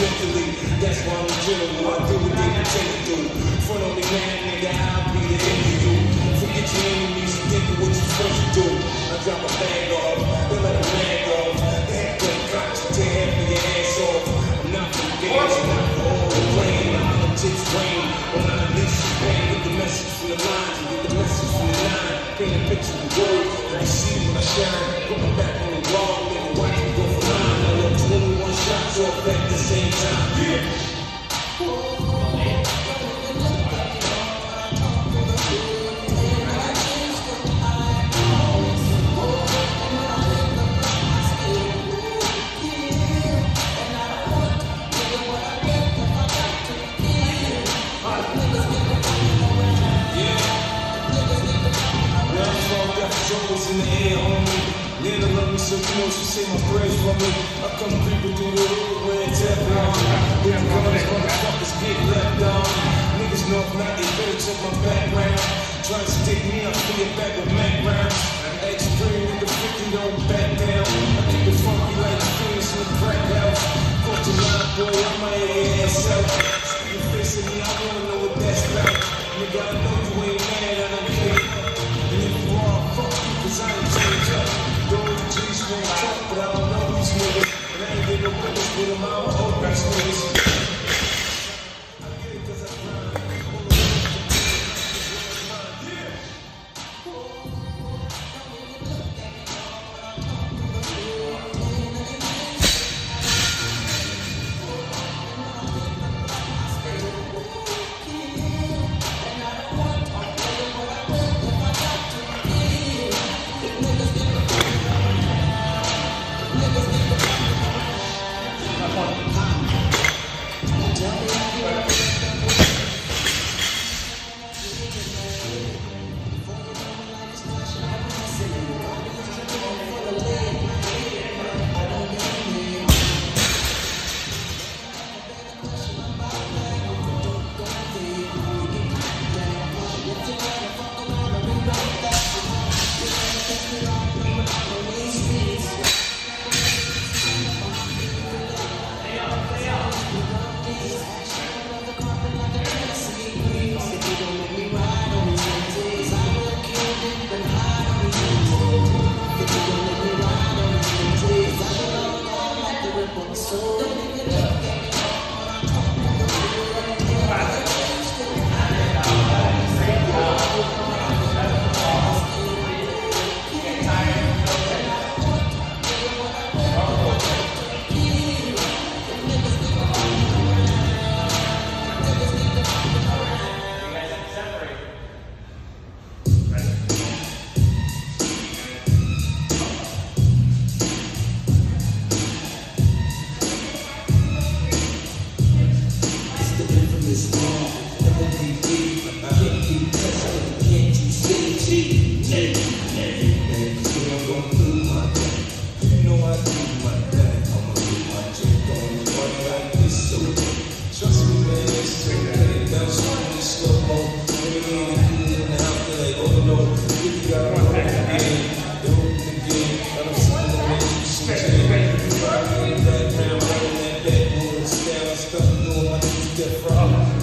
That's why I'm gentle. I do what they pretend to do. Front on the now, nigga, I'll be the end of you. Forget your enemies think of what you're supposed to do. I drop a bag off, then let a bag off. They have to cock to tear half your ass off. I'm not from dance, I'm not from all the rain. Politics rain, when I release the pain, get the message from the lines, get the message from the line. Paint a picture of the world, I see when I shine. Put back on the wall, friends from me. I come creeping through the hood wearing Teflon. Them guns, motherfuckers get left on. Niggas know I'm not, they better check my background. Try to stick me, I'm still back with Mac rounds. Extreme the 50 don't back down. I keep it funky like screens in the crack house. Fuck your line, boy, I'm my ass out. You facing me, I wanna know what that's about. Nigga, I know you ain't mad, I don't care. And if you are, fuck you, cause I ain't Oh, old friends.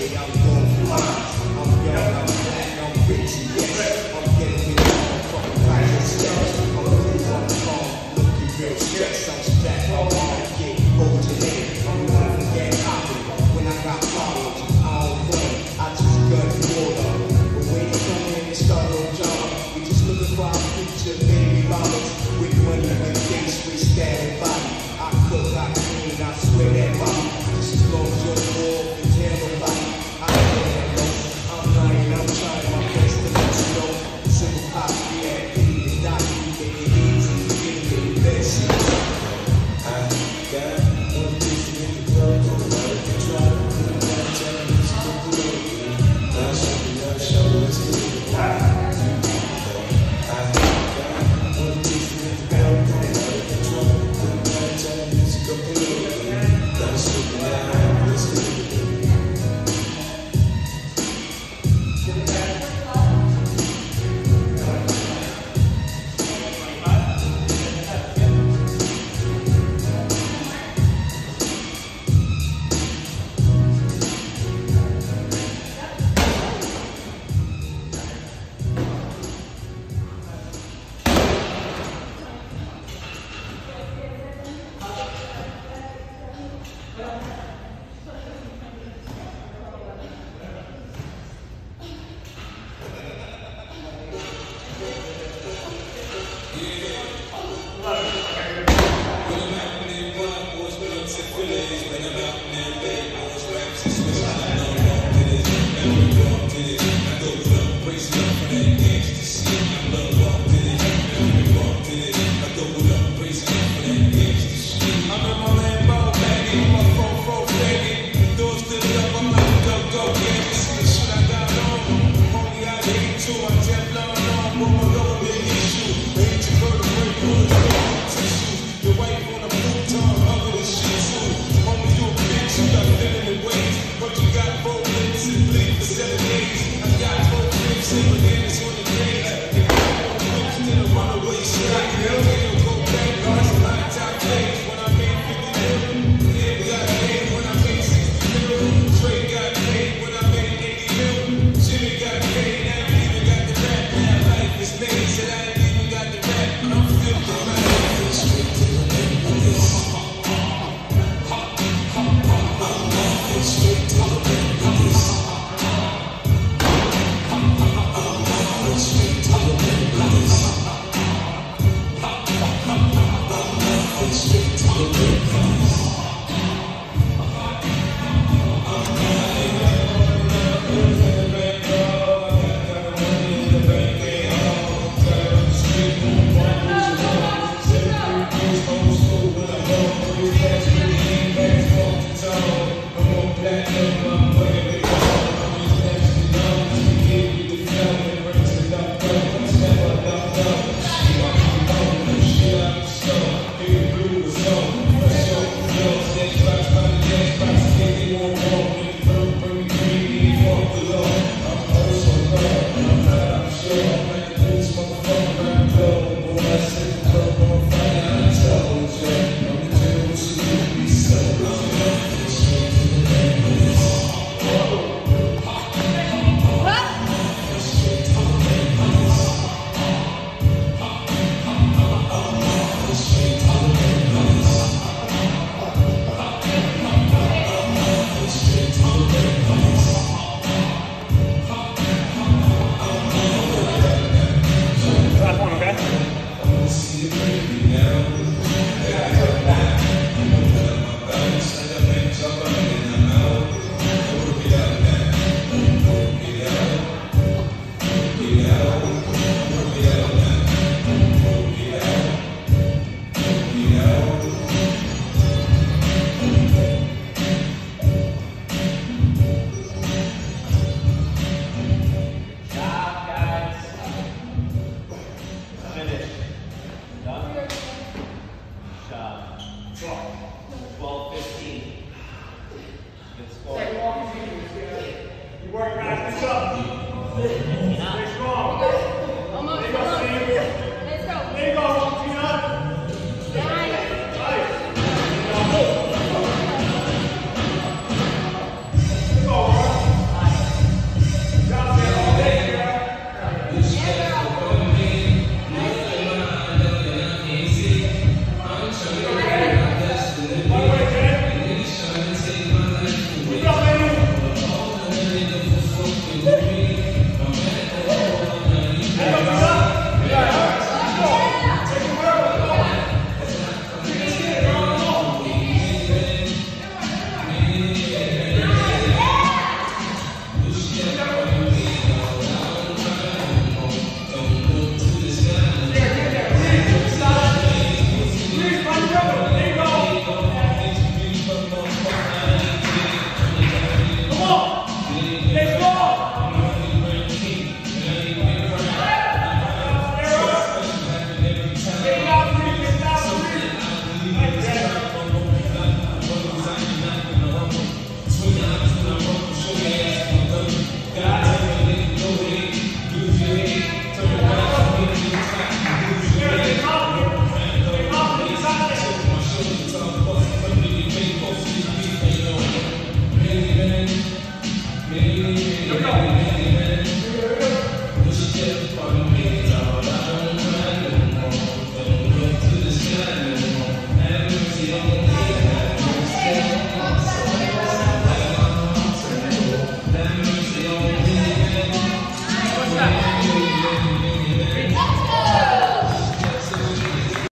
I'm young, I'm, I'm rich. You work back yourself. Stay strong.